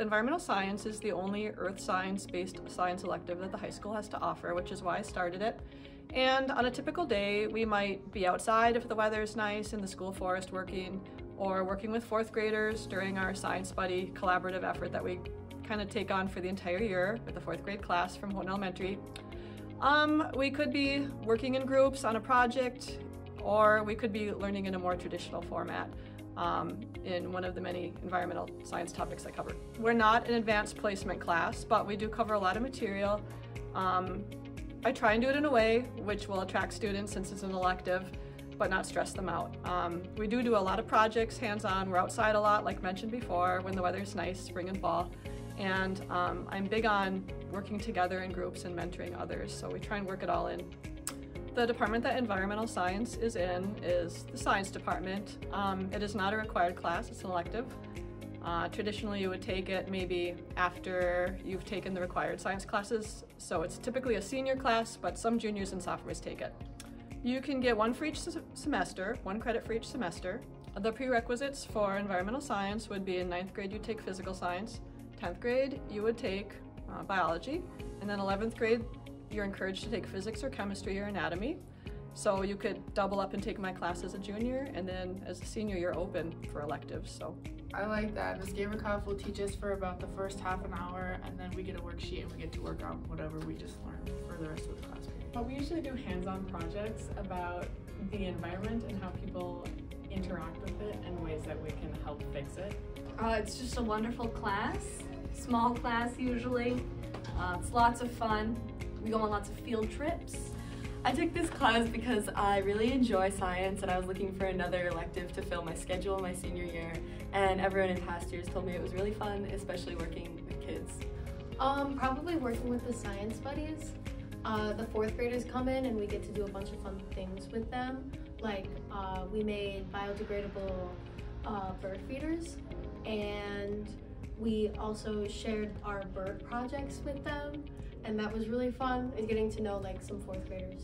environmental science is the only earth science-based science elective that the high school has to offer, which is why I started it. And on a typical day, we might be outside if the weather is nice in the school forest working, or working with fourth graders during our science buddy collaborative effort that we kind of take on for the entire year with the fourth grade class from Houghton Elementary. Um, we could be working in groups on a project, or we could be learning in a more traditional format um, in one of the many environmental science topics I cover. We're not an advanced placement class, but we do cover a lot of material. Um, I try and do it in a way which will attract students since it's an elective, but not stress them out. Um, we do do a lot of projects hands-on. We're outside a lot, like mentioned before, when the weather is nice, spring and fall. And um, I'm big on working together in groups and mentoring others, so we try and work it all in. The department that environmental science is in is the science department. Um, it is not a required class, it's an elective. Uh, traditionally, you would take it maybe after you've taken the required science classes, so it's typically a senior class, but some juniors and sophomores take it. You can get one for each semester, one credit for each semester. The prerequisites for environmental science would be in ninth grade you take physical science, 10th grade you would take uh, biology, and then 11th grade you're encouraged to take physics or chemistry or anatomy. So you could double up and take my class as a junior, and then as a senior you're open for electives. So I like that. Ms. Gaverkov will teach us for about the first half an hour, and then we get a worksheet and we get to work on whatever we just learned for the rest of the class period. But we usually do hands-on projects about the environment and how people interact with it and ways that we can help fix it. Uh, it's just a wonderful class, small class usually. Uh, it's lots of fun. We go on lots of field trips. I took this class because I really enjoy science and I was looking for another elective to fill my schedule my senior year and everyone in past years told me it was really fun, especially working with kids. Um, probably working with the science buddies. Uh, the fourth graders come in and we get to do a bunch of fun things with them. Like uh, we made biodegradable uh, bird feeders and we also shared our bird projects with them and that was really fun is getting to know like some fourth graders.